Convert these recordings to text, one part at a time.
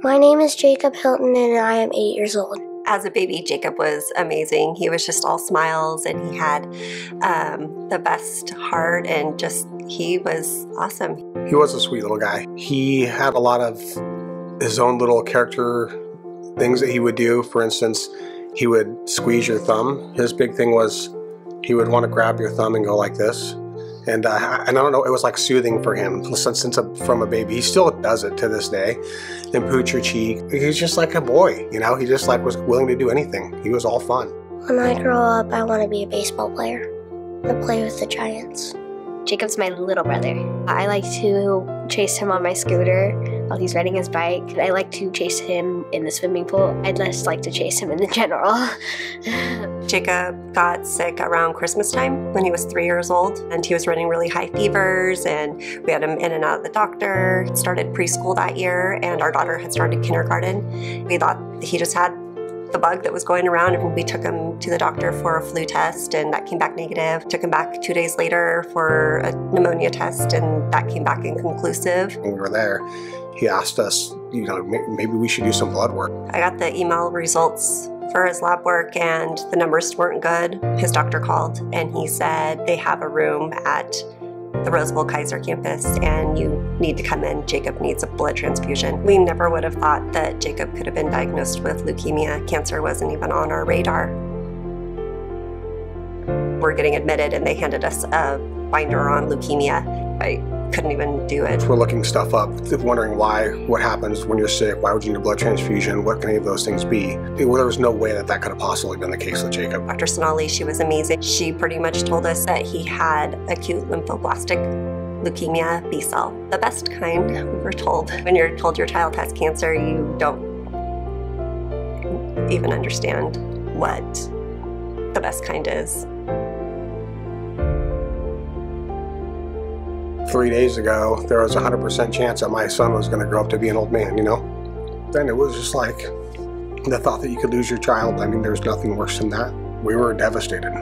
My name is Jacob Hilton and I am eight years old. As a baby, Jacob was amazing. He was just all smiles and he had um, the best heart and just, he was awesome. He was a sweet little guy. He had a lot of his own little character things that he would do. For instance, he would squeeze your thumb. His big thing was he would want to grab your thumb and go like this. And, uh, and I don't know, it was like soothing for him since, since a, from a baby. He still does it to this day. And pooch your cheek. He's just like a boy, you know? He just like was willing to do anything. He was all fun. When I grow up, I want to be a baseball player. To play with the Giants. Jacob's my little brother. I like to chase him on my scooter while he's riding his bike. I like to chase him in the swimming pool. I'd just like to chase him in the general. Jacob got sick around Christmas time when he was three years old, and he was running really high fevers, and we had him in and out of the doctor. Started preschool that year, and our daughter had started kindergarten. We thought he just had the bug that was going around and we took him to the doctor for a flu test and that came back negative. Took him back two days later for a pneumonia test and that came back inconclusive. When we were there, he asked us, you know, maybe we should do some blood work. I got the email results for his lab work and the numbers weren't good. His doctor called and he said they have a room at the Roseville Kaiser campus and you need to come in. Jacob needs a blood transfusion. We never would have thought that Jacob could have been diagnosed with leukemia. Cancer wasn't even on our radar. We're getting admitted and they handed us a binder on leukemia. I couldn't even do it. We're looking stuff up, wondering why, what happens when you're sick, why would you need a blood transfusion, what can any of those things be? There was no way that that could have possibly been the case with Jacob. Dr. Sonali, she was amazing. She pretty much told us that he had acute lymphoblastic leukemia B cell, the best kind, we were told. When you're told your child has cancer, you don't even understand what the best kind is. Three days ago, there was a 100% chance that my son was going to grow up to be an old man, you know? Then it was just like the thought that you could lose your child. I mean, there's nothing worse than that. We were devastated.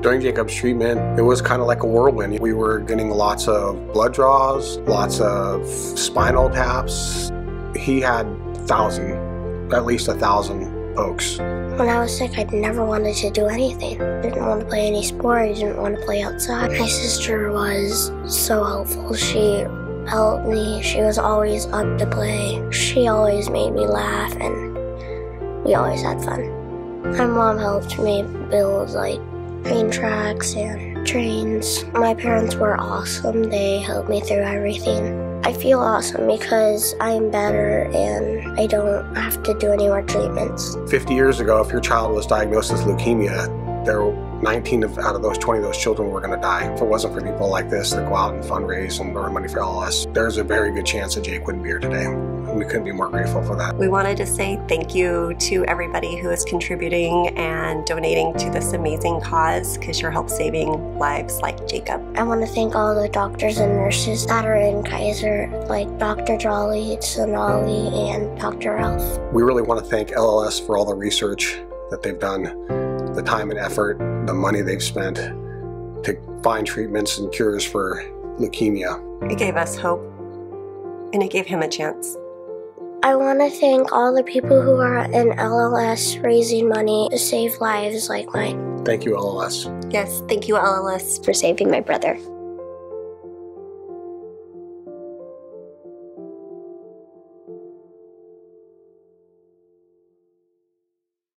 During Jacob's treatment, it was kind of like a whirlwind. We were getting lots of blood draws, lots of spinal taps. He had a thousand, at least a thousand When I was sick, I never wanted to do anything. I didn't want to play any sport. I didn't want to play outside. My sister was so helpful. She helped me. She was always up to play. She always made me laugh, and we always had fun. My mom helped me build like train tracks and trains. My parents were awesome. They helped me through everything. I feel awesome because I'm better and I don't have to do any more treatments. 50 years ago, if your child was diagnosed with leukemia, there 19 of, out of those 20 of those children were going to die. If it wasn't for people like this that go out and fundraise and earn money for LLS, there's a very good chance that Jake wouldn't be here today. And we couldn't be more grateful for that. We wanted to say thank you to everybody who is contributing and donating to this amazing cause because you're help saving lives like Jacob. I want to thank all the doctors and nurses that are in Kaiser, like Dr. Jolly, Sonali, and Dr. Ralph. We really want to thank LLS for all the research that they've done the time and effort, the money they've spent to find treatments and cures for leukemia. It gave us hope, and it gave him a chance. I want to thank all the people who are in LLS raising money to save lives like mine. Thank you, LLS. Yes, thank you, LLS, for saving my brother.